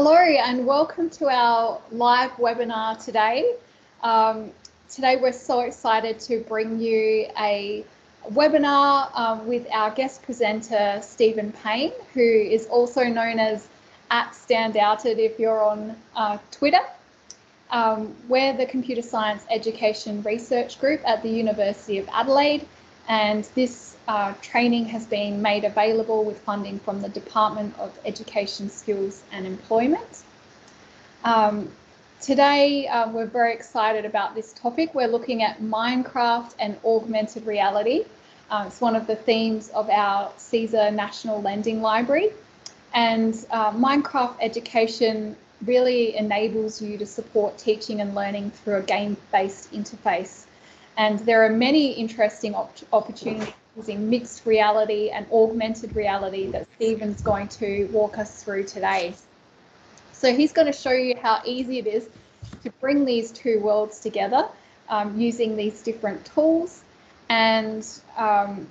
Hello and welcome to our live webinar today. Um, today we're so excited to bring you a webinar um, with our guest presenter Steven Payne, who is also known as at Standouted if you're on uh, Twitter. Um, we're the Computer Science Education Research Group at the University of Adelaide and this uh, training has been made available with funding from the Department of Education, Skills and Employment. Um, today, uh, we're very excited about this topic. We're looking at Minecraft and augmented reality. Uh, it's one of the themes of our CSER National Lending Library. And uh, Minecraft education really enables you to support teaching and learning through a game-based interface. And there are many interesting op opportunities using mixed reality and augmented reality that Steven's going to walk us through today. So he's going to show you how easy it is to bring these two worlds together um, using these different tools and um,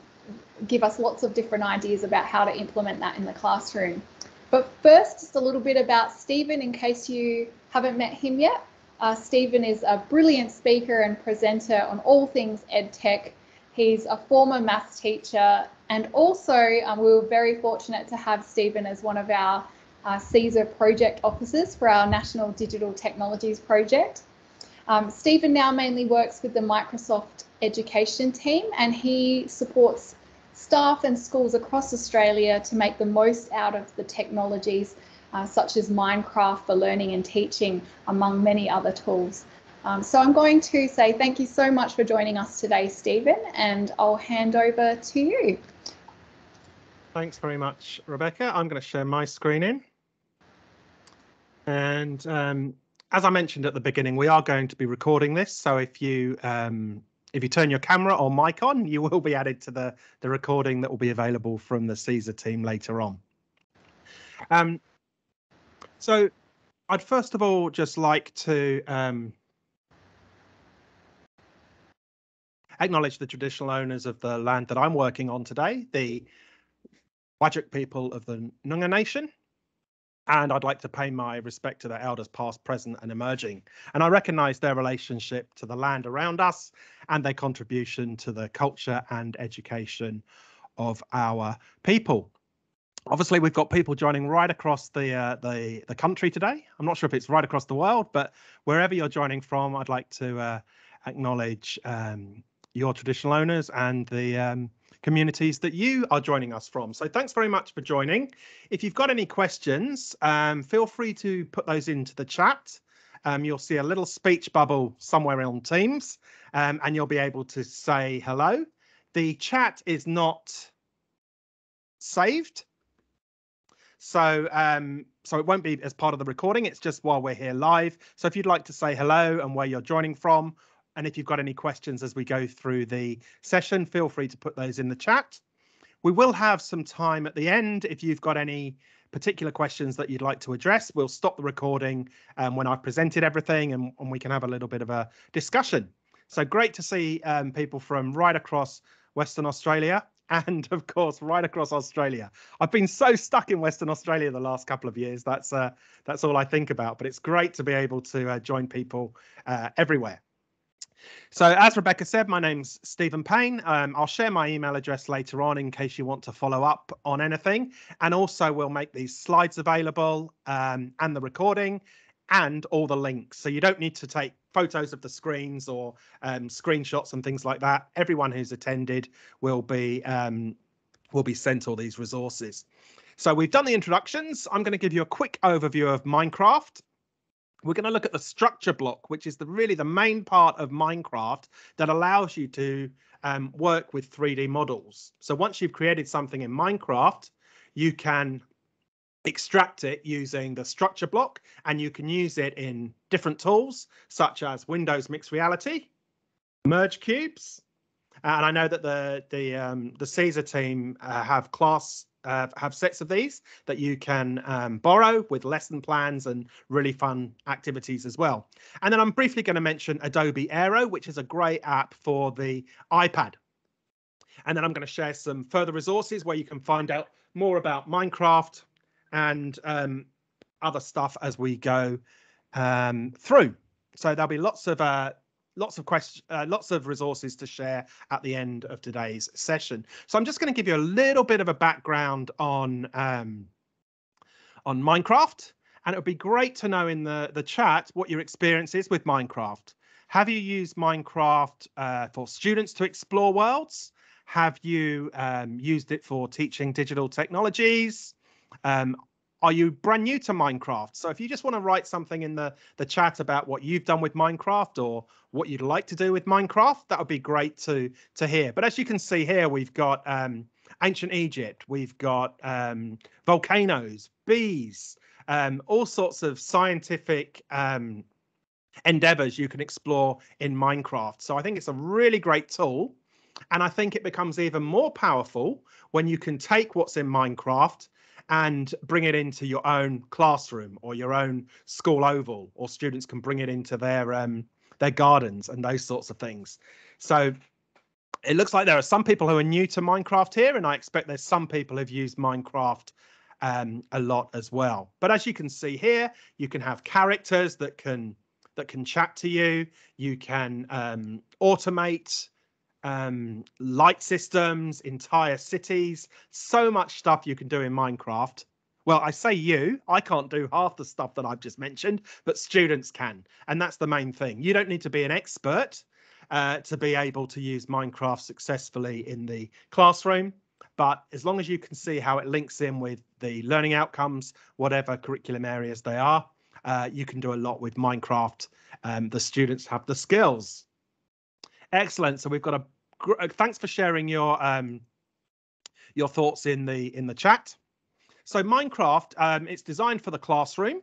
give us lots of different ideas about how to implement that in the classroom. But first, just a little bit about Stephen in case you haven't met him yet. Uh, Steven is a brilliant speaker and presenter on all things EdTech. He's a former maths teacher and also um, we were very fortunate to have Steven as one of our uh, CSER project officers for our National Digital Technologies project. Um, Steven now mainly works with the Microsoft education team and he supports staff and schools across Australia to make the most out of the technologies uh, such as Minecraft for learning and teaching, among many other tools. Um, so I'm going to say thank you so much for joining us today, Steven, and I'll hand over to you. Thanks very much, Rebecca. I'm going to share my screen in. And um, as I mentioned at the beginning, we are going to be recording this. So if you um, if you turn your camera or mic on, you will be added to the, the recording that will be available from the CSER team later on. Um, so I'd first of all just like to um, acknowledge the traditional owners of the land that I'm working on today, the Whadjuk people of the Noongar Nation. And I'd like to pay my respect to their elders past, present and emerging. And I recognise their relationship to the land around us and their contribution to the culture and education of our people. Obviously, we've got people joining right across the uh, the the country today. I'm not sure if it's right across the world, but wherever you're joining from, I'd like to uh, acknowledge um, your traditional owners and the um, communities that you are joining us from. So thanks very much for joining. If you've got any questions, um, feel free to put those into the chat. Um, you'll see a little speech bubble somewhere on Teams, um, and you'll be able to say hello. The chat is not saved, so um, so it won't be as part of the recording. It's just while we're here live. So if you'd like to say hello and where you're joining from, and if you've got any questions as we go through the session, feel free to put those in the chat. We will have some time at the end if you've got any particular questions that you'd like to address. We'll stop the recording um, when I've presented everything and, and, we can have a little bit of a discussion. So great to see um, people from right across Western Australia and of course right across Australia. I've been so stuck in Western Australia the last couple of years. That's uh, that's all I think about. But it's great to be able to uh, join people uh, everywhere. So as Rebecca said, my name's Steven Payne. Um, I'll share my email address later on in case you want to follow up on anything. And also we'll make these slides available um, and the recording and all the links. So you don't need to take photos of the screens or um, screenshots and things like that. Everyone who's attended will be um, will be sent all these resources. So we've done the introductions. I'm going to give you a quick overview of Minecraft. We're going to look at the structure block, which is the really the main part of Minecraft that allows you to um, work with 3D models. So once you've created something in Minecraft, you can extract it using the structure block and you can use it in different tools such as Windows Mixed Reality, Merge Cubes, and I know that the the um, the CSER team uh, have class uh, have sets of these that you can um, borrow with lesson plans and really fun activities as well. And then I'm briefly going to mention Adobe Aero, which is a great app for the iPad. And then I'm going to share some further resources where you can find out more about Minecraft, and um, other stuff as we go um, through. So there'll be lots of uh, lots of questions, uh, lots of resources to share at the end of today's session. So I'm just going to give you a little bit of a background on um, on Minecraft, and it would be great to know in the the chat what your experience is with Minecraft. Have you used Minecraft uh, for students to explore worlds? Have you um, used it for teaching digital technologies? Um, are you brand new to Minecraft? So if you just want to write something in the the chat about what you've done with Minecraft or what you'd like to do with Minecraft, that would be great to to hear. But as you can see here, we've got um, ancient Egypt, we've got um, volcanoes, bees, um, all sorts of scientific um, endeavors you can explore in Minecraft. So I think it's a really great tool. And I think it becomes even more powerful when you can take what's in Minecraft and bring it into your own classroom or your own school oval, or students can bring it into their um, their gardens and those sorts of things. So it looks like there are some people who are new to Minecraft here, and I expect there's some people who've used Minecraft um, a lot as well. But as you can see here, you can have characters that can that can chat to you. You can um, automate um, light systems, entire cities, so much stuff you can do in Minecraft. Well, I say you, I can't do half the stuff that I've just mentioned, but students can. And that's the main thing. You don't need to be an expert uh, to be able to use Minecraft successfully in the classroom. But as long as you can see how it links in with the learning outcomes, whatever curriculum areas they are, uh, you can do a lot with Minecraft. Um, the students have the skills. Excellent. So we've got a thanks for sharing your um, your thoughts in the in the chat. So Minecraft, um, it's designed for the classroom.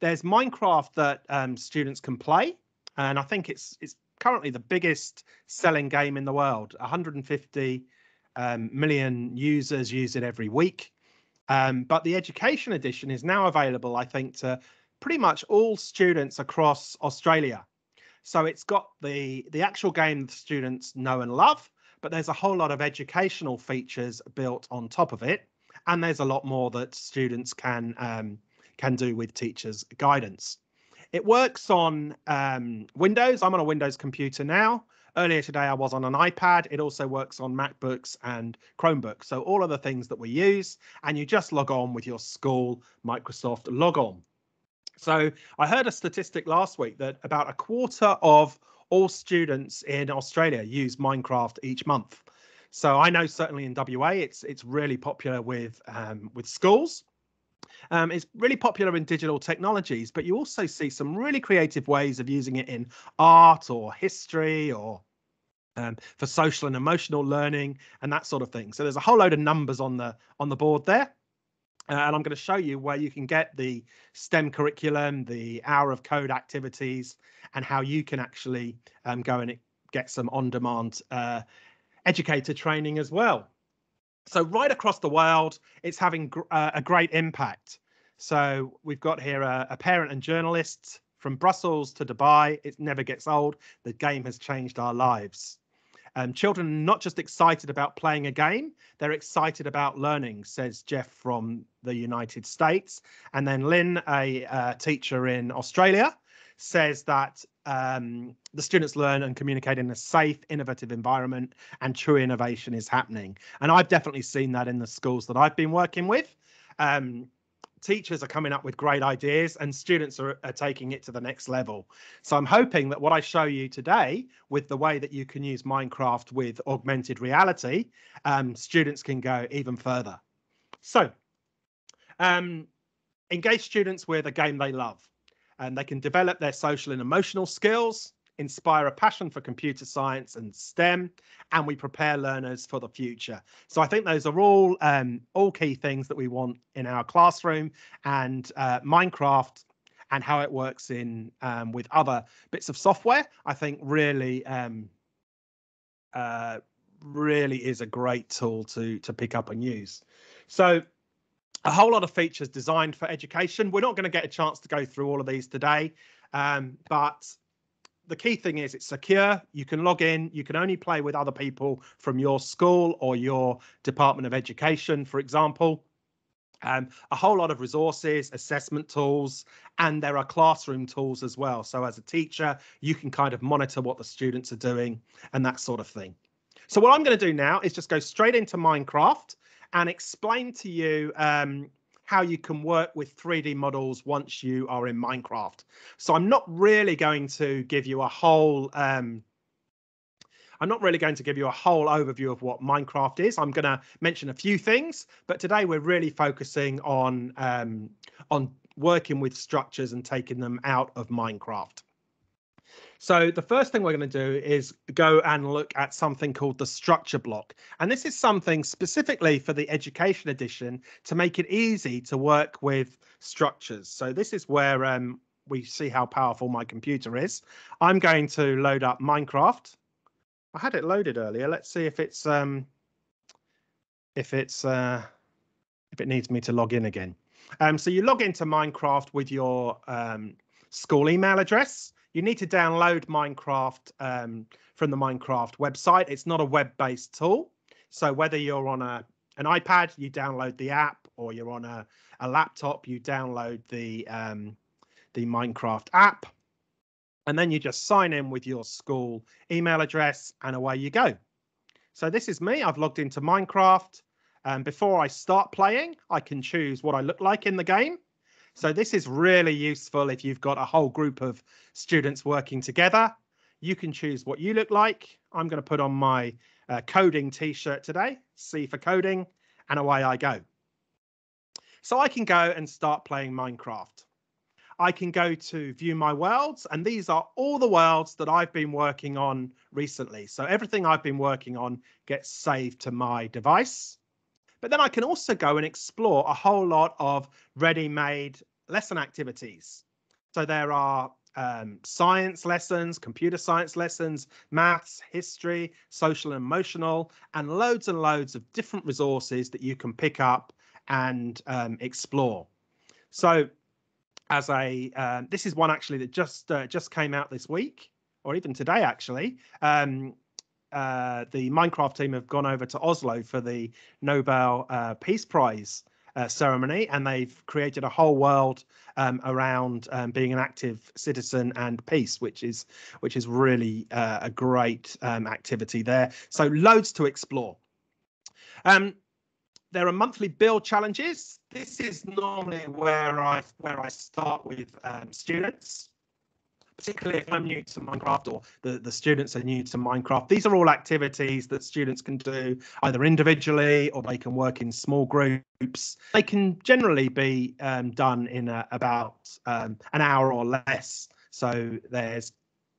There's Minecraft that um, students can play, and I think it's it's currently the biggest selling game in the world. 150 um, million users use it every week. Um, but the education edition is now available, I think, to pretty much all students across Australia. So it's got the the actual game students know and love, but there's a whole lot of educational features built on top of it, and there's a lot more that students can um, can do with teachers' guidance. It works on um, Windows. I'm on a Windows computer now. Earlier today, I was on an iPad. It also works on MacBooks and Chromebooks. So all of the things that we use, and you just log on with your school Microsoft logon. So I heard a statistic last week that about a quarter of all students in Australia use Minecraft each month. So I know certainly in WA, it's it's really popular with um, with schools. Um, it's really popular in digital technologies, but you also see some really creative ways of using it in art or history or um, for social and emotional learning and that sort of thing. So there's a whole load of numbers on the on the board there. Uh, and I'm going to show you where you can get the STEM curriculum, the hour of code activities, and how you can actually um, go and get some on-demand uh, educator training as well. So right across the world, it's having gr uh, a great impact. So we've got here a, a parent and journalist from Brussels to Dubai. It never gets old. The game has changed our lives. Um, children are not just excited about playing a game, they're excited about learning, says Jeff from the United States. And then Lynn, a uh, teacher in Australia, says that um, the students learn and communicate in a safe, innovative environment, and true innovation is happening. And I've definitely seen that in the schools that I've been working with. Um, teachers are coming up with great ideas and students are, are, taking it to the next level. So I'm hoping that what I show you today with the way that you can use Minecraft with augmented reality, um, students can go even further. So um, engage students with a game they love and they can develop their social and emotional skills inspire a passion for computer science and STEM, and we prepare learners for the future. So I think those are all um, all key things that we want in our classroom and uh, Minecraft and how it works in um, with other bits of software. I think really um, uh, really is a great tool to to pick up and use. So a whole lot of features designed for education. We're not going to get a chance to go through all of these today, um, but the key thing is it's secure. You can log in. You can only play with other people from your school or your Department of Education, for example. um, a whole lot of resources, assessment tools, and there are classroom tools as well. So as a teacher, you can kind of monitor what the students are doing and that sort of thing. So what I'm going to do now is just go straight into Minecraft and explain to you um, how you can work with 3D models once you are in Minecraft. So I'm not really going to give you a whole um, I'm not really going to give you a whole overview of what Minecraft is. I'm going to mention a few things, but today we're really focusing on um, on working with structures and taking them out of Minecraft. So the first thing we're going to do is go and look at something called the structure block. And this is something specifically for the education edition to make it easy to work with structures. So this is where um, we see how powerful my computer is. I'm going to load up Minecraft. I had it loaded earlier. Let's see if it's um, if it's uh, if it needs me to log in again. Um, so you log into Minecraft with your um, school email address. You need to download Minecraft um, from the Minecraft website. It's not a web-based tool. So whether you're on a an iPad, you download the app, or you're on a, a laptop, you download the um, the Minecraft app and then you just sign in with your school email address and away you go. So this is me. I've logged into Minecraft. And before I start playing, I can choose what I look like in the game. So this is really useful if you've got a whole group of students working together. You can choose what you look like. I'm going to put on my uh, coding t-shirt today, C for coding, and away I go. So I can go and start playing Minecraft. I can go to view my worlds, and these are all the worlds that I've been working on recently. So everything I've been working on gets saved to my device. But then I can also go and explore a whole lot of ready-made lesson activities. So there are um, science lessons, computer science lessons, maths, history, social and emotional, and loads and loads of different resources that you can pick up and um, explore. So as a um, this is one actually that just uh, just came out this week or even today actually um, uh, the minecraft team have gone over to oslo for the nobel uh, peace prize uh, ceremony and they've created a whole world um, around um, being an active citizen and peace which is which is really uh, a great um, activity there. So loads to explore. Um, there are monthly build challenges. This is normally where I where I start with um, students, particularly if I'm new to Minecraft or the, the students are new to Minecraft. These are all activities that students can do either individually or they can work in small groups. They can generally be um, done in a, about um, an hour or less. So there's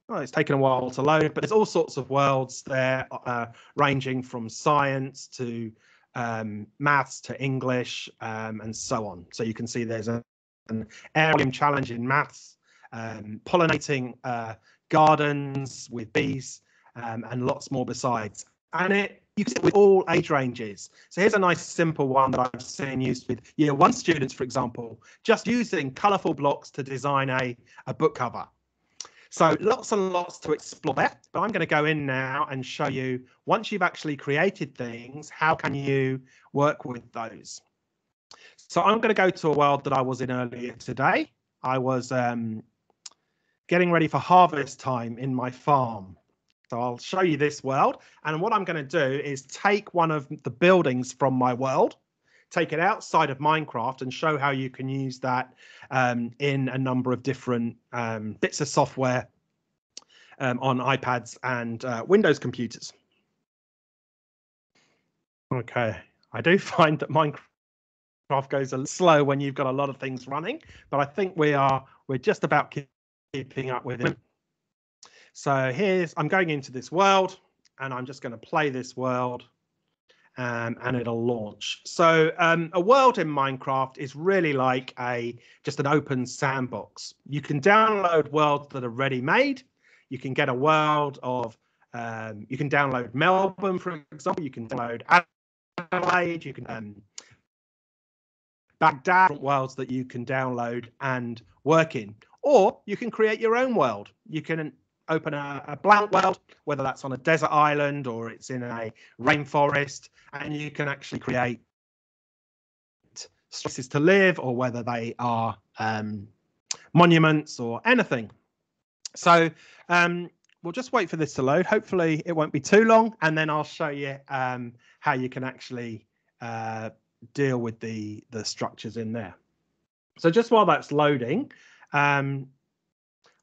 well, it's taken a while to load, but there's all sorts of worlds there, uh, ranging from science to um, maths to English um, and so on. So you can see there's a, an area challenge in maths, um, pollinating uh, gardens with bees um, and lots more besides. And it you can see with all age ranges. So here's a nice simple one that I've seen used with year one students, for example, just using colourful blocks to design a, a book cover. So lots and lots to explore but I'm going to go in now and show you once you've actually created things, how can you work with those? So I'm going to go to a world that I was in earlier today. I was um, getting ready for harvest time in my farm. So I'll show you this world. And what I'm going to do is take one of the buildings from my world, take it outside of Minecraft and show how you can use that um, in a number of different um, bits of software um, on iPads and uh, Windows computers. Okay, I do find that Minecraft goes a little slow when you've got a lot of things running, but I think we are we're just about keeping up with it. So here's I'm going into this world and I'm just going to play this world um, and it'll launch. So um, a world in Minecraft is really like a just an open sandbox. You can download worlds that are ready made. You can get a world of um, you can download Melbourne, for example. You can download Adelaide. You can um, Baghdad, worlds that you can download and work in, or you can create your own world. You can open a, a, blank world, whether that's on a desert island or it's in a rainforest, and you can actually create places to live or whether they are um, monuments or anything. So um, we'll just wait for this to load. Hopefully it won't be too long and then I'll show you um, how you can actually uh, deal with the, the structures in there. So just while that's loading, um,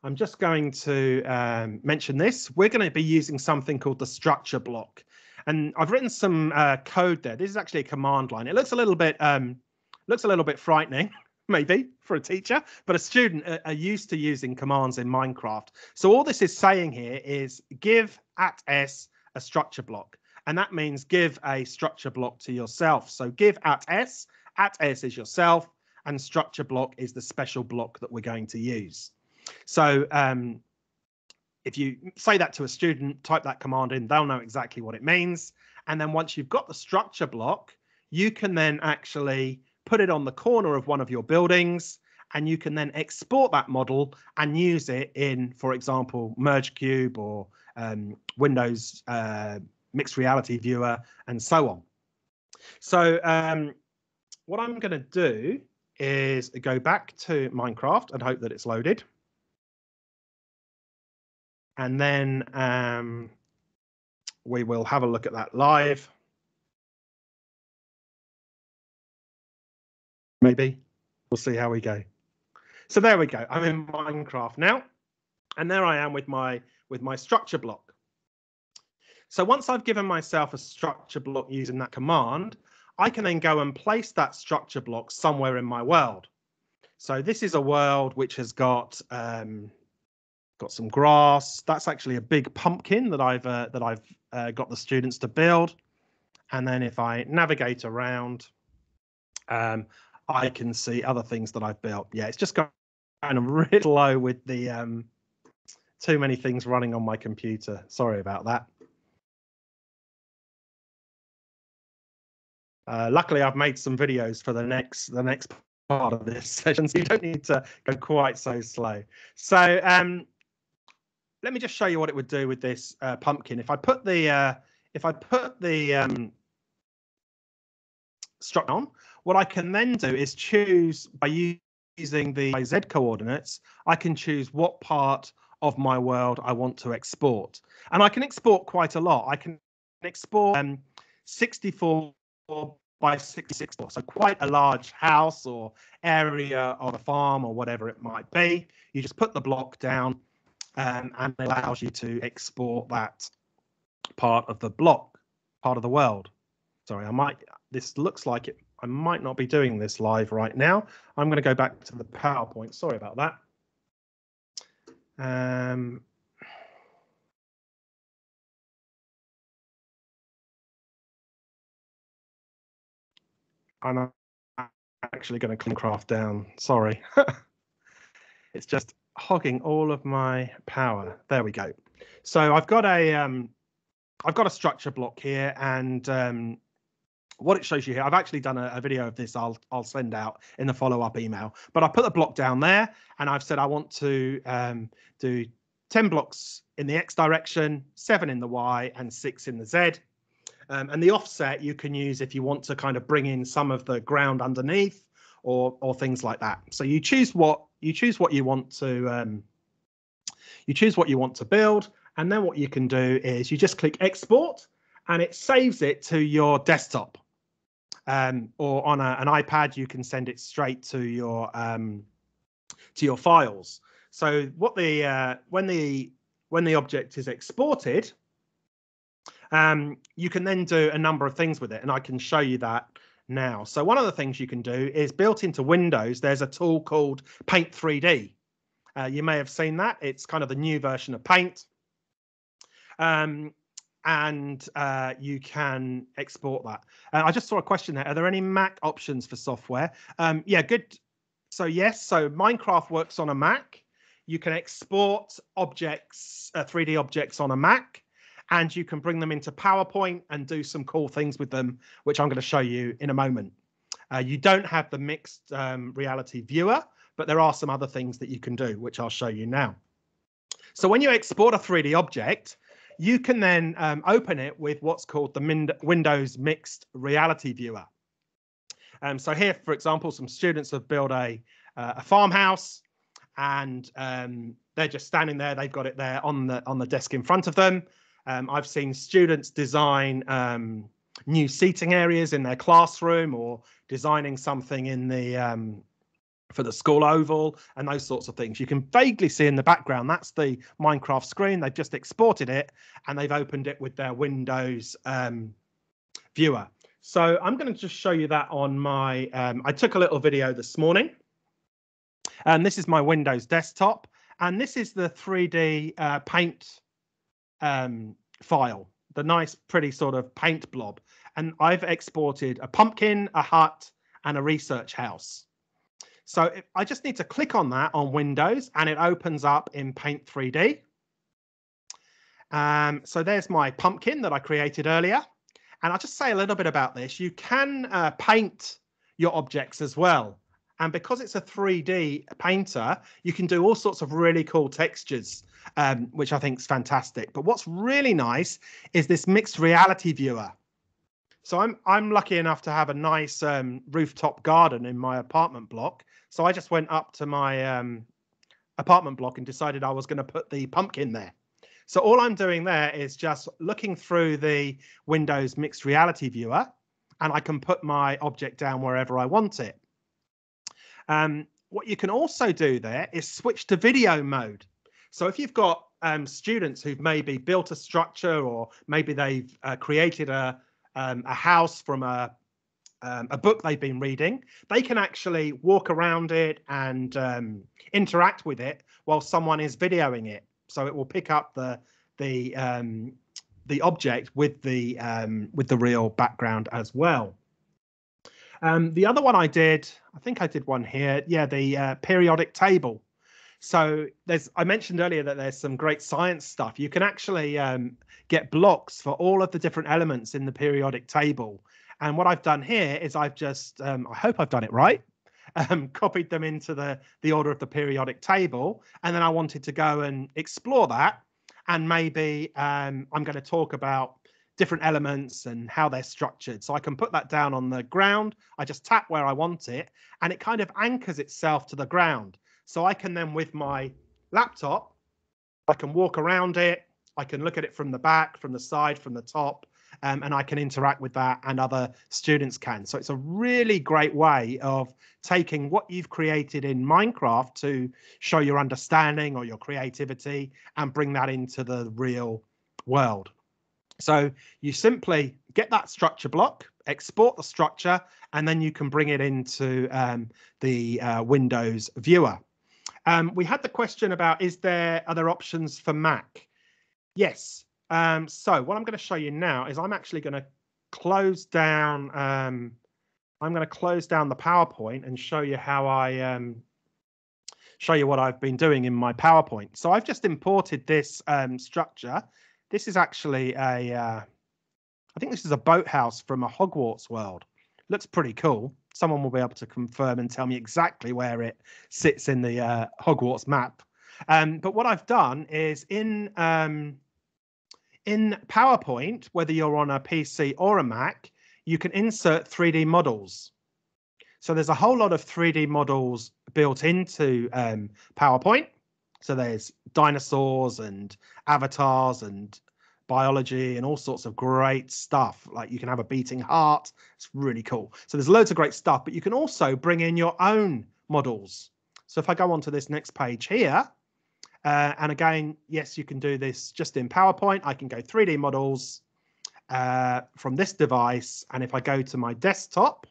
I'm just going to um, mention this. We're going to be using something called the structure block. And I've written some uh, code there. This is actually a command line. It looks a little bit um, looks a little bit frightening, maybe for a teacher, but a student are, are used to using commands in Minecraft. So all this is saying here is give at s a structure block. And that means give a structure block to yourself. So give at s, at s is yourself, and structure block is the special block that we're going to use. So um, if you say that to a student, type that command in, they'll know exactly what it means. And then once you've got the structure block, you can then actually put it on the corner of one of your buildings and you can then export that model and use it in, for example, Merge Cube or um, Windows uh, Mixed Reality Viewer and so on. So um, what I'm going to do is go back to Minecraft and hope that it's loaded. And then um, we will have a look at that live. Maybe. We'll see how we go. So there we go. I'm in Minecraft now. And there I am with my with my structure block. So once I've given myself a structure block using that command, I can then go and place that structure block somewhere in my world. So this is a world which has got um, got some grass. That's actually a big pumpkin that I've uh, that I've uh, got the students to build. And then if I navigate around, um, I can see other things that I've built. Yeah, it's just got kind of really low with the um, too many things running on my computer. Sorry about that. Uh, luckily, I've made some videos for the next the next part of this session, so you don't need to go quite so slow. So um, let me just show you what it would do with this uh, pumpkin. If I put the uh, if I put the um, struct on, what I can then do is choose by using the z coordinates. I can choose what part of my world I want to export, and I can export quite a lot. I can export um, 64 by 66, or so quite a large house or area on a farm or whatever it might be. You just put the block down um, and it allows you to export that part of the block, part of the world. Sorry, I might, this looks like it, I might not be doing this live right now. I'm going to go back to the PowerPoint. Sorry about that. Um, I'm actually going to craft down. Sorry. it's just hogging all of my power. There we go. So I've got a um, I've got a structure block here, and um, what it shows you here, I've actually done a, a, video of this. I'll I'll send out in the follow up email. But I put the block down there, and I've said I want to um, do ten blocks in the x direction, seven in the y, and six in the z. Um, and the offset you can use if you want to kind of bring in some of the ground underneath or or things like that. So you choose what you choose what you want to um, you choose what you want to build, and then what you can do is you just click export, and it saves it to your desktop. Um, or on a, an iPad, you can send it straight to your um, to your files. So what the uh, when the when the object is exported, um, you can then do a number of things with it, and I can show you that now. So one of the things you can do is built into Windows, there's a tool called Paint 3D. Uh, you may have seen that. It's kind of the new version of Paint. Um, and uh, you can export that. Uh, I just saw a question there. Are there any Mac options for software? Um, yeah, good. So yes, so Minecraft works on a Mac. You can export objects, 3D uh, objects on a Mac and you can bring them into PowerPoint and do some cool things with them, which I'm going to show you in a moment. Uh, you don't have the mixed um, reality viewer, but there are some other things that you can do, which I'll show you now. So when you export a 3D object, you can then um, open it with what's called the Windows Mixed Reality Viewer. Um, so here, for example, some students have built a, uh, a farmhouse and um, they're just standing there. They've got it there on the on the desk in front of them. Um, I've seen students design um, new seating areas in their classroom or designing something in the um, for the school oval and those sorts of things. You can vaguely see in the background that's the Minecraft screen. They've just exported it and they've opened it with their Windows um, viewer. So I'm going to just show you that on my. Um, I took a little video this morning, and this is my Windows desktop, and this is the 3D uh, Paint um, file, the nice, pretty sort of paint blob. And I've exported a pumpkin, a hut, and a research house. So I just need to click on that on Windows and it opens up in Paint 3D. Um, so there's my pumpkin that I created earlier. And I'll just say a little bit about this. You can uh, paint your objects as well. And because it's a 3D painter, you can do all sorts of really cool textures, um, which I think is fantastic. But what's really nice is this mixed reality viewer. So I'm I'm lucky enough to have a nice um, rooftop garden in my apartment block, so I just went up to my um, apartment block and decided I was going to put the pumpkin there. So all I'm doing there is just looking through the Windows mixed reality viewer and I can put my object down wherever I want it. Um, what you can also do there is switch to video mode. So if you've got um, students who've maybe built a structure or maybe they've uh, created a, um, a house from a um, a book they've been reading, they can actually walk around it and um, interact with it while someone is videoing it. So it will pick up the the um, the object with the um, with the real background as well. Um, the other one I did, I think I did one here. Yeah, the uh, periodic table. So there's I mentioned earlier that there's some great science stuff. You can actually um, get blocks for all of the different elements in the periodic table and what I've done here is I've just, um, I hope I've done it right, um, copied them into the, the order of the periodic table. And then I wanted to go and explore that. And maybe um, I'm going to talk about different elements and how they're structured. So I can put that down on the ground. I just tap where I want it and it kind of anchors itself to the ground. So I can then with my laptop, I can walk around it. I can look at it from the back, from the side, from the top, um, and I can interact with that and other students can. So it's a really great way of taking what you've created in Minecraft to show your understanding or your creativity and bring that into the real world. So you simply get that structure block, export the structure, and then you can bring it into um, the uh, Windows viewer. Um, we had the question about, is there other options for Mac? Yes, um, so what I'm going to show you now is I'm actually going to close down. Um, I'm going to close down the PowerPoint and show you how I um, show you what I've been doing in my PowerPoint. So I've just imported this um, structure. This is actually a, uh, I think this is a boathouse from a Hogwarts world. Looks pretty cool. Someone will be able to confirm and tell me exactly where it sits in the uh, Hogwarts map. Um, but what I've done is in um, in PowerPoint, whether you're on a PC or a Mac, you can insert 3D models. So there's a whole lot of 3D models built into um, PowerPoint. So there's dinosaurs and avatars and biology and all sorts of great stuff. Like you can have a beating heart. It's really cool. So there's loads of great stuff, but you can also bring in your own models. So if I go on to this next page here, uh, and again, yes, you can do this just in PowerPoint. I can go 3D models uh, from this device. And if I go to my desktop,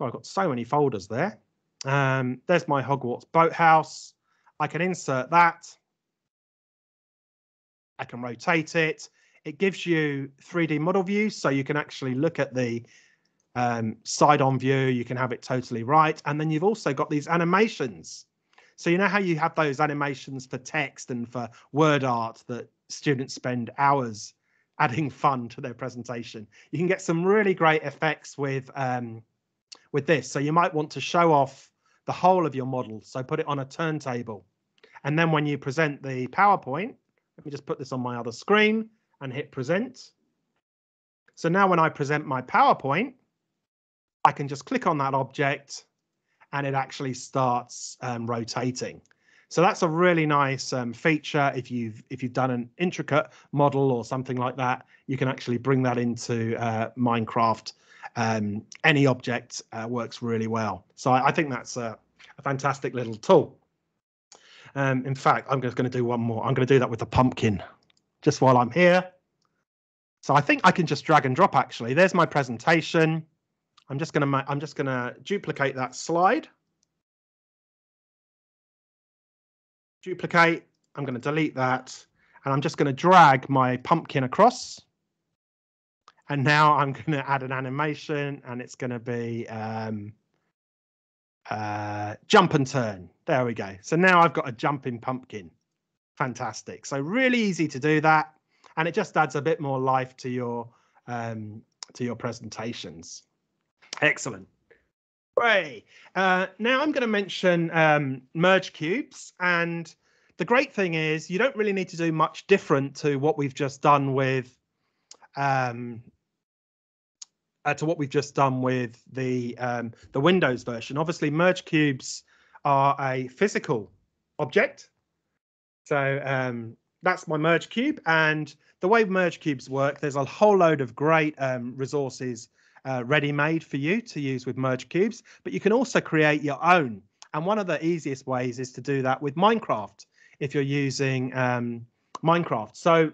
oh, I've got so many folders there. Um, there's my Hogwarts boathouse. I can insert that. I can rotate it. It gives you 3D model views, so you can actually look at the um, side-on view. You can have it totally right. And then you've also got these animations. So you know how you have those animations for text and for word art that students spend hours adding fun to their presentation. You can get some really great effects with um, with this. So you might want to show off the whole of your model. So put it on a turntable. And then when you present the PowerPoint, let me just put this on my other screen and hit present. So now when I present my PowerPoint, I can just click on that object and it actually starts um, rotating. So that's a really nice um, feature. If you've if you've done an intricate model or something like that, you can actually bring that into uh, Minecraft. Um, any object uh, works really well. So I, I think that's a, a, fantastic little tool. Um, in fact, I'm just going to do one more. I'm going to do that with the pumpkin, just while I'm here. So I think I can just drag and drop. Actually, there's my presentation. I'm just going to I'm just going to duplicate that slide. duplicate. I'm going to delete that and I'm just going to drag my pumpkin across. And now I'm going to add an animation and it's going to be um, uh, jump and turn. There we go. So now I've got a jumping pumpkin. Fantastic. So really easy to do that. And it just adds a bit more life to your um, to your presentations. Excellent. Great. Uh, now I'm going to mention um, merge cubes. And the great thing is you don't really need to do much different to what we've just done with um, uh, to what we've just done with the um, the Windows version. Obviously, merge cubes are a physical object. So um, that's my merge cube. And the way merge cubes work, there's a whole load of great um, resources uh, ready-made for you to use with merge cubes, but you can also create your own. And one of the easiest ways is to do that with Minecraft if you're using um, Minecraft. So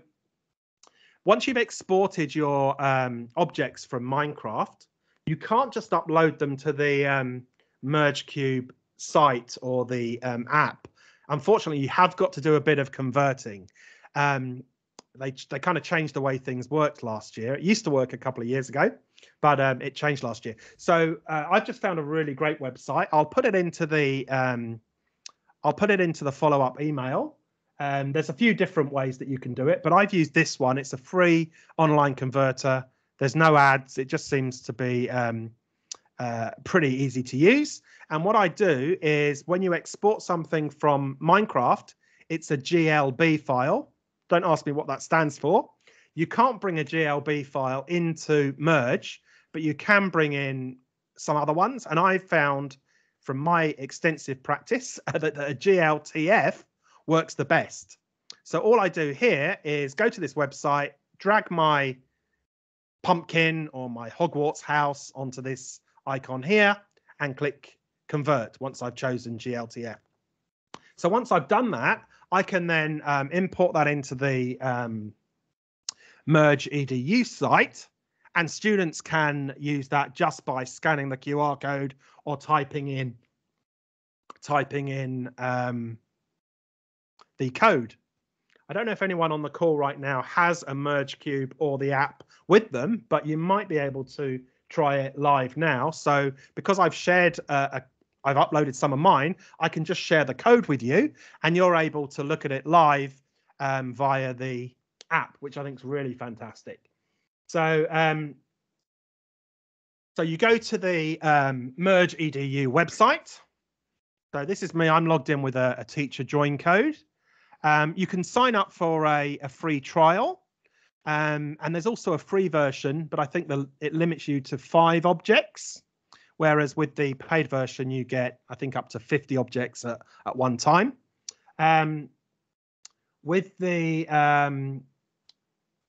once you've exported your um, objects from Minecraft, you can't just upload them to the um, Merge Cube site or the um, app. Unfortunately, you have got to do a bit of converting. Um, they they kind of changed the way things worked last year. It used to work a couple of years ago, but um, it changed last year. So uh, I've just found a really great website. I'll put it into the um, I'll put it into the follow up email. Um, there's a few different ways that you can do it, but I've used this one. It's a free online converter. There's no ads. It just seems to be um, uh, pretty easy to use. And what I do is when you export something from Minecraft, it's a GLB file. Don't ask me what that stands for. You can't bring a GLB file into Merge, but you can bring in some other ones. And I've found from my extensive practice that a GLTF works the best. So all I do here is go to this website, drag my pumpkin or my Hogwarts house onto this icon here and click convert once I've chosen GLTF. So once I've done that, I can then um, import that into the um, Merge EDU site, and students can use that just by scanning the QR code or typing in typing in um, the code. I don't know if anyone on the call right now has a Merge Cube or the app with them, but you might be able to try it live now. So because I've shared uh, a I've uploaded some of mine, I can just share the code with you and you're able to look at it live um, via the app, which I think is really fantastic. So, um, so you go to the um, Merge EDU website. So this is me. I'm logged in with a, a teacher join code. Um, you can sign up for a, a free trial. Um, and there's also a free version, but I think the, it limits you to five objects. Whereas with the paid version, you get, I think, up to 50 objects at, at one time. Um, with the um,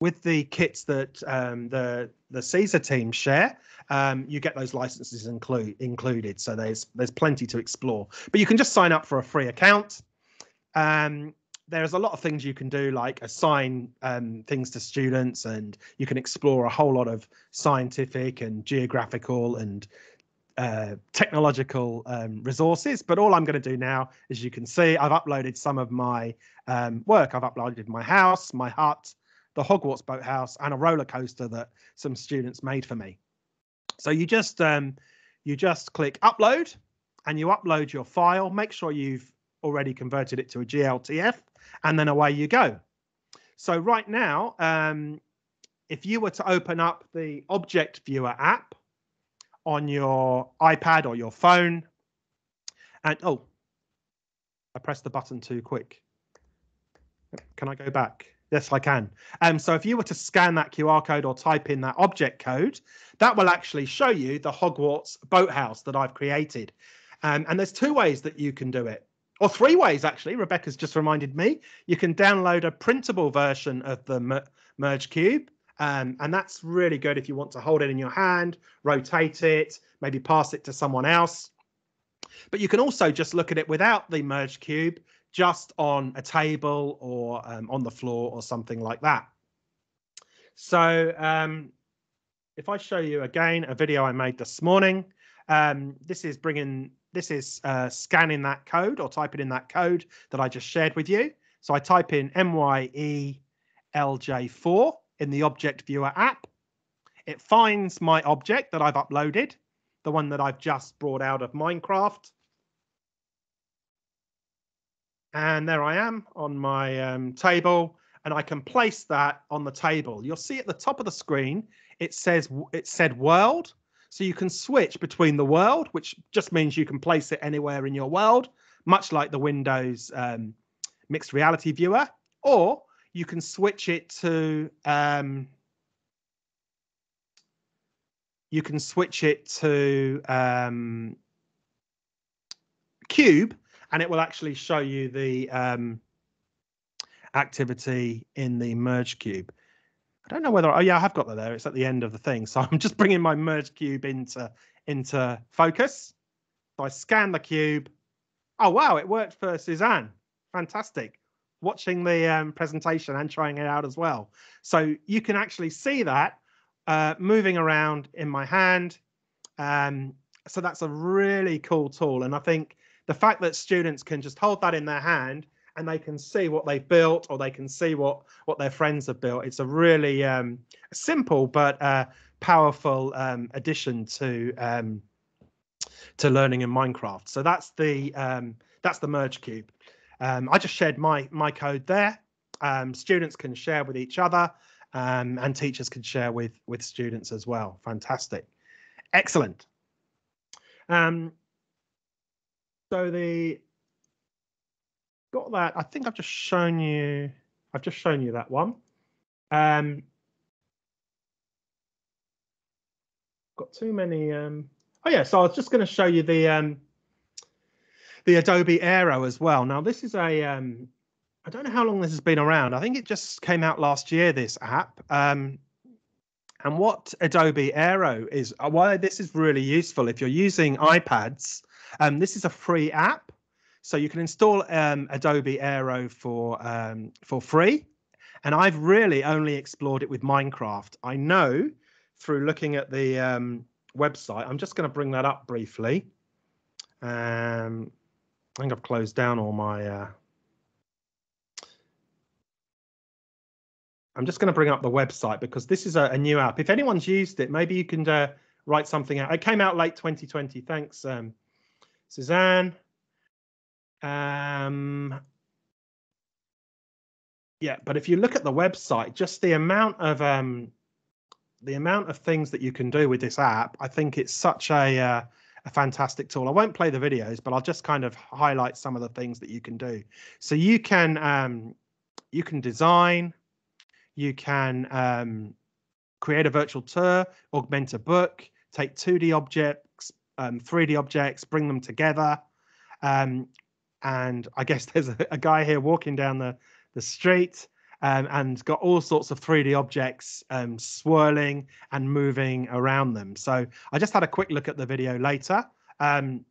with the kits that um, the the CSER team share, um, you get those licenses include included. So there's there's plenty to explore. But you can just sign up for a free account. Um, there's a lot of things you can do, like assign um, things to students, and you can explore a whole lot of scientific and geographical and uh, technological um, resources. But all I'm going to do now, as you can see, I've uploaded some of my um, work. I've uploaded my house, my hut, the Hogwarts boathouse, and a roller coaster that some students made for me. So you just um, you just click upload, and you upload your file. Make sure you've already converted it to a GLTF, and then away you go. So right now, um, if you were to open up the Object Viewer app on your iPad or your phone. And oh, I pressed the button too quick. Can I go back? Yes, I can. Um, so if you were to scan that QR code or type in that object code, that will actually show you the Hogwarts boathouse that I've created. Um, and there's two ways that you can do it, or three ways actually. Rebecca's just reminded me. You can download a printable version of the Merge Cube, um, and that's really good if you want to hold it in your hand, rotate it, maybe pass it to someone else. But you can also just look at it without the Merge Cube, just on a table or um, on the floor or something like that. So um, if I show you again a video I made this morning, um, this is bringing, this is uh, scanning that code or typing in that code that I just shared with you. So I type in MYELJ4 in the Object Viewer app. It finds my object that I've uploaded, the one that I've just brought out of Minecraft. And there I am on my um, table, and I can place that on the table. You'll see at the top of the screen, it says it said world. So you can switch between the world, which just means you can place it anywhere in your world, much like the Windows um, mixed reality viewer, or you can switch it to um, you can switch it to um, cube and it will actually show you the um, activity in the merge cube. I don't know whether, oh yeah, I have got that there. It's at the end of the thing. So I'm just bringing my merge cube into, into focus. So I scan the cube. Oh, wow, it worked for Suzanne. Fantastic. Watching the um, presentation and trying it out as well. So you can actually see that uh, moving around in my hand. Um, so that's a really cool tool. And I think the fact that students can just hold that in their hand and they can see what they've built or they can see what what their friends have built. It's a really um, simple but uh, powerful um, addition to um, to learning in minecraft. So that's the um, that's the merge cube. Um, i just shared my my code there. Um, students can share with each other and teachers can share with with students as well. Fantastic. Excellent. Um, so the got that. I think I've just shown you. I've just shown you that one. Um, got too many. Um, oh yeah, so I was just going to show you the um, the Adobe Aero as well. Now this is a. Um, I don't know how long this has been around. I think it just came out last year. This app. Um, and what Adobe Aero is, uh, why this is really useful if you're using iPads um, this is a free app, so you can install um, Adobe Aero for um, for free. And I've really only explored it with Minecraft. I know through looking at the um, website. I'm just going to bring that up briefly. Um, I think I've closed down all my. Uh, I'm just going to bring up the website because this is a, a, new app. If anyone's used it, maybe you can uh, write something out. It came out late 2020. Thanks, um, Suzanne. Um, yeah, but if you look at the website, just the amount of um, the amount of things that you can do with this app, I think it's such a uh, a fantastic tool. I won't play the videos, but I'll just kind of highlight some of the things that you can do. So you can um, you can design, you can um, create a virtual tour, augment a book, take 2D objects, um, 3D objects, bring them together. Um, and I guess there's a, a, guy here walking down the, the street um, and got all sorts of 3D objects um, swirling and moving around them. So I just had a quick look at the video later. Um,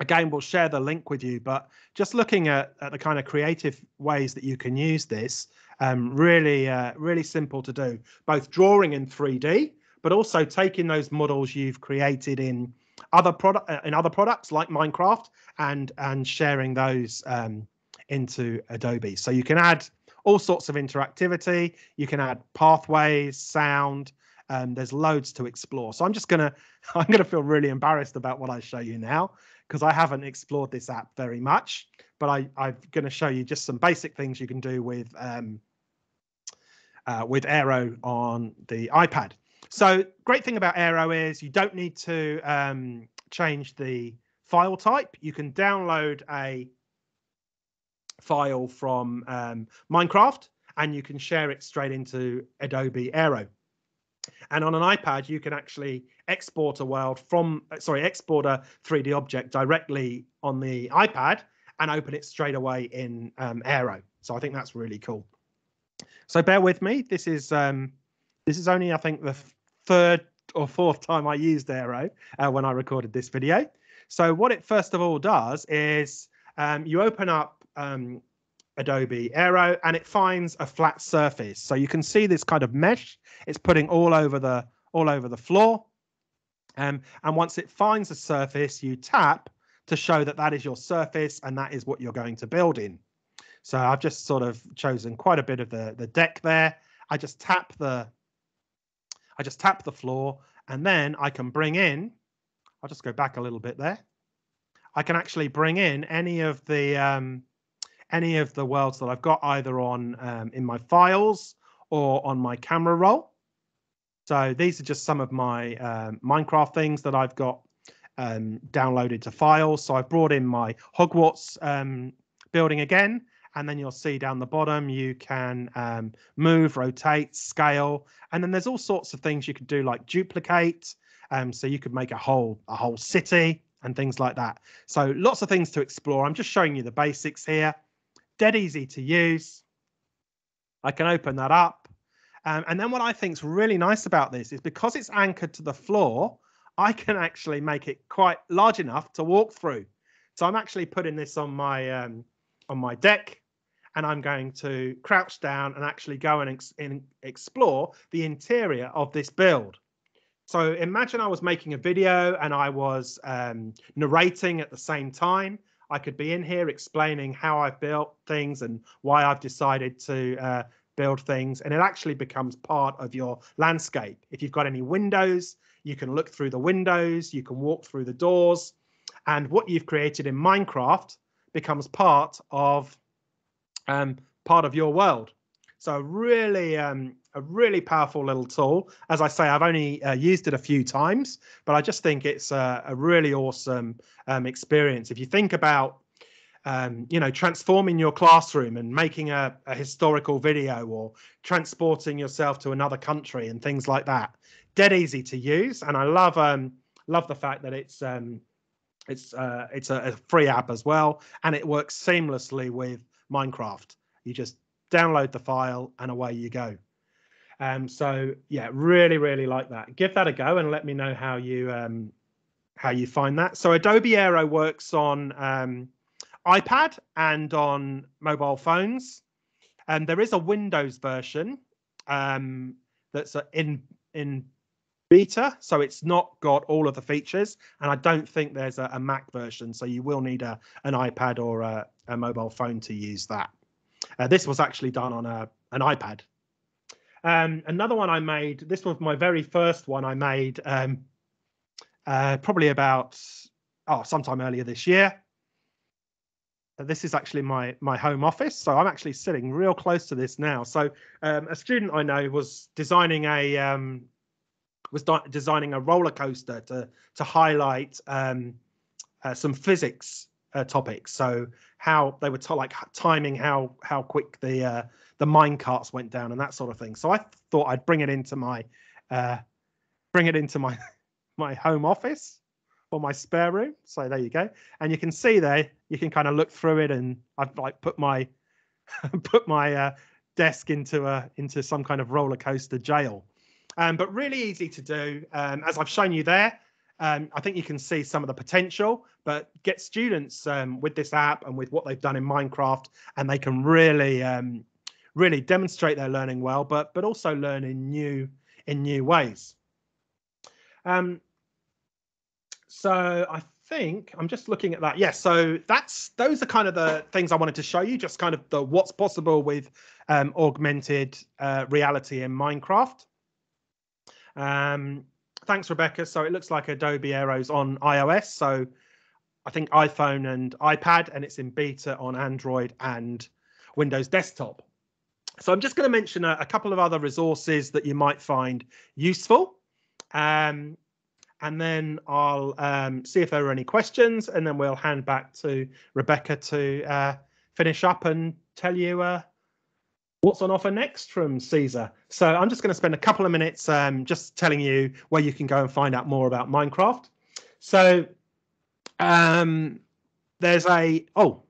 again, we'll share the link with you, but just looking at, at the kind of creative ways that you can use this, um, really, uh, really simple to do, both drawing in 3D, but also taking those models you've created in other product uh, in other products like Minecraft and and sharing those um, into Adobe. So you can add all sorts of interactivity. You can add pathways, sound. Um, there's loads to explore. So I'm just gonna I'm gonna feel really embarrassed about what I show you now because I haven't explored this app very much. But I I'm gonna show you just some basic things you can do with um, uh, with Aero on the iPad. So great thing about Aero is you don't need to um, change the file type. You can download a file from um, Minecraft and you can share it straight into Adobe Aero. And on an iPad, you can actually export a world from, sorry, export a 3D object directly on the iPad and open it straight away in um, Aero. So I think that's really cool. So bear with me. This is um, this is only I think the third or fourth time I used Aero uh, when I recorded this video. So what it first of all does is um, you open up um, Adobe Aero and it finds a flat surface. So you can see this kind of mesh. It's putting all over the all over the floor. Um, and once it finds a surface, you tap to show that that is your surface and that is what you're going to build in. So I've just sort of chosen quite a bit of the, the deck there. I just tap the I just tap the floor and then I can bring in, I'll just go back a little bit there. I can actually bring in any of the um, any of the worlds that I've got either on um, in my files or on my camera roll. So these are just some of my um, Minecraft things that I've got um, downloaded to files. So I've brought in my Hogwarts um, building again, and then you'll see down the bottom you can um, move, rotate, scale, and then there's all sorts of things you could do like duplicate. Um, so you could make a whole a whole city and things like that. So lots of things to explore. I'm just showing you the basics here. Dead easy to use. I can open that up. Um, and then what I think is really nice about this is because it's anchored to the floor, I can actually make it quite large enough to walk through. So I'm actually putting this on my um, on my deck and I'm going to crouch down and actually go and ex- in, explore the interior of this build. So imagine I was making a video and I was um, narrating at the same time. I could be in here explaining how I've built things and why I've decided to uh, build things, and it actually becomes part of your landscape. If you've got any windows, you can look through the windows, you can walk through the doors, and what you've created in Minecraft becomes part of um, part of your world. So really, um, a really powerful little tool. As I say, I've only uh, used it a few times, but I just think it's a, a really awesome um, experience. If you think about, um, you know, transforming your classroom and making a, a, historical video or transporting yourself to another country and things like that, dead easy to use. And I love um, love the fact that it's um, it's uh, it's a, a free app as well, and it works seamlessly with Minecraft. You just download the file and away you go. Um, so yeah, really, really like that. Give that a go and let me know how you um, how you find that. So Adobe Aero works on um, iPad and on mobile phones. And there is a Windows version um, that's in in beta, so it's not got all of the features. And I don't think there's a, a Mac version, so you will need a an iPad or a, a mobile phone to use that. Uh, this was actually done on a an iPad. Um, another one I made. This was my very first one I made. Um, uh, probably about oh sometime earlier this year. Uh, this is actually my my home office, so I'm actually sitting real close to this now. So um, a student I know was designing a um, was designing a roller coaster to to highlight um, uh, some physics uh, topics. So how they were t- like timing how how quick the uh, the mine carts went down and that sort of thing. So I thought I'd bring it into my uh, bring it into my my home office or my spare room. So there you go, and you can see there you can kind of look through it, and I've like put my put my uh, desk into a into some kind of roller coaster jail. Um, but really easy to do, um, as I've shown you there. Um, I think you can see some of the potential, but get students um, with this app and with what they've done in Minecraft, and they can really, um, really demonstrate their learning well, but but also learn in new in new ways. Um, so I think I'm just looking at that. Yes, yeah, so that's those are kind of the things I wanted to show you, just kind of the what's possible with augmented uh, reality in Minecraft. Um, thanks, Rebecca. So it looks like Adobe Aero's on iOS. So I think iPhone and iPad, and it's in beta on Android and Windows Desktop. So I'm just going to mention a, a couple of other resources that you might find useful. Um, and then I'll um, see if there are any questions, and then we'll hand back to Rebecca to uh, finish up and tell you uh, what's on offer next from CSER. So I'm just going to spend a couple of minutes um, just telling you where you can go and find out more about Minecraft. So um, there's a, oh,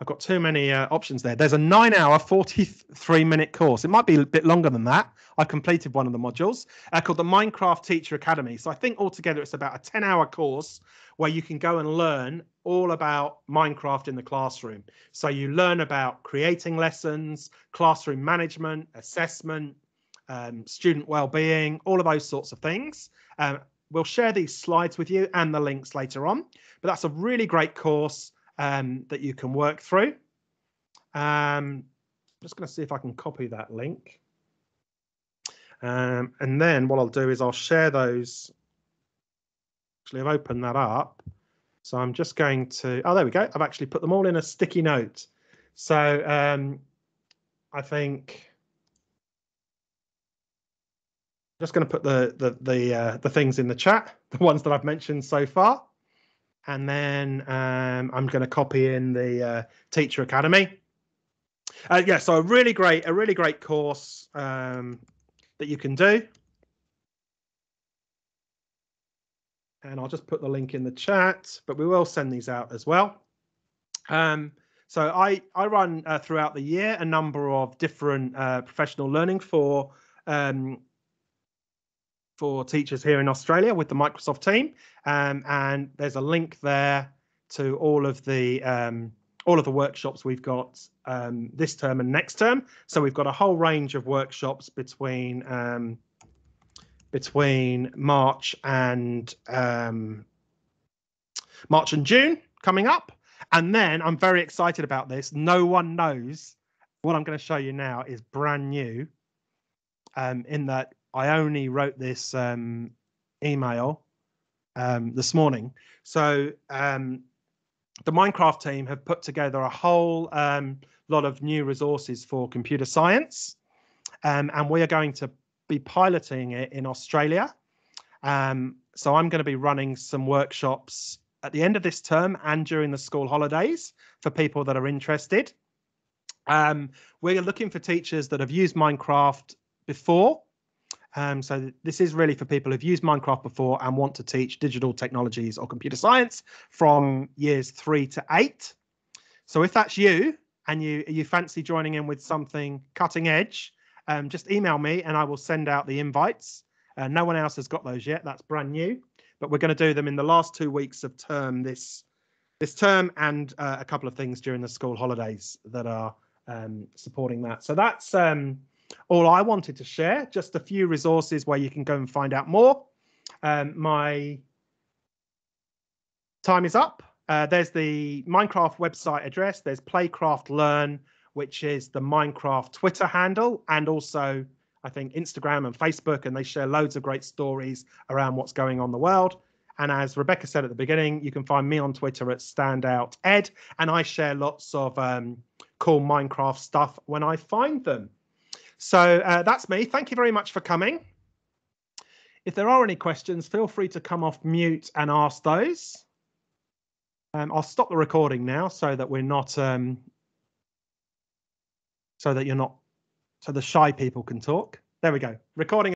I've got too many uh, options there. There's a nine hour, 43 minute course. It might be a bit longer than that. I completed one of the modules uh, called the Minecraft Teacher Academy. So I think altogether it's about a 10 hour course where you can go and learn all about Minecraft in the classroom. So you learn about creating lessons, classroom management, assessment, um, student well-being, all of those sorts of things. Um, we'll share these slides with you and the links later on. But that's a really great course um, that you can work through. Um, I'm just going to see if I can copy that link. Um, and then what I'll do is I'll share those. Actually, I've opened that up. So I'm just going to, oh, there we go. I've actually put them all in a sticky note. So um, I think I'm just going to put the the the uh, the things in the chat, the ones that I've mentioned so far and then um, I'm going to copy in the uh, Teacher Academy. Uh, yeah, so a really great, a really great course um, that you can do. And I'll just put the link in the chat, but we will send these out as well. Um, so I, I run uh, throughout the year a number of different uh, professional learning for um, for teachers here in Australia with the Microsoft team, um, and there's a link there to all of the um, all of the workshops we've got um, this term and next term. So we've got a whole range of workshops between um, between March and um, March and June coming up, and then I'm very excited about this. No one knows what I'm going to show you now is brand new. Um, in that I only wrote this um, email um, this morning. So um, the Minecraft team have put together a whole um, lot of new resources for computer science, um, and we are going to be piloting it in Australia. Um, so I'm going to be running some workshops at the end of this term and during the school holidays for people that are interested. Um, we're looking for teachers that have used Minecraft before um, so this is really for people who've used Minecraft before and want to teach digital technologies or computer science from years three to eight. So if that's you and you you fancy joining in with something cutting edge, um, just email me and I will send out the invites. Uh, no one else has got those yet. That's brand new, but we're going to do them in the last two weeks of term this this term and uh, a couple of things during the school holidays that are um, supporting that. So that's um, all I wanted to share. Just a few resources where you can go and find out more. Um, my time is up. Uh, there's the Minecraft website address. There's Playcraft Learn, which is the Minecraft Twitter handle, and also I think Instagram and Facebook, and they share loads of great stories around what's going on in the world. And as Rebecca said at the beginning, you can find me on Twitter at Standout Ed, and I share lots of um, cool Minecraft stuff when I find them. So uh, that's me. Thank you very much for coming. If there are any questions, feel free to come off mute and ask those. Um, I'll stop the recording now so that we're not, um, so that you're not, so the shy people can talk. There we go. Recording.